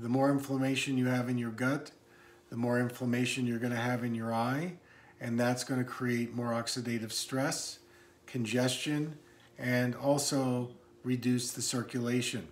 the more inflammation you have in your gut, the more inflammation you're going to have in your eye, and that's going to create more oxidative stress, congestion, and also reduce the circulation.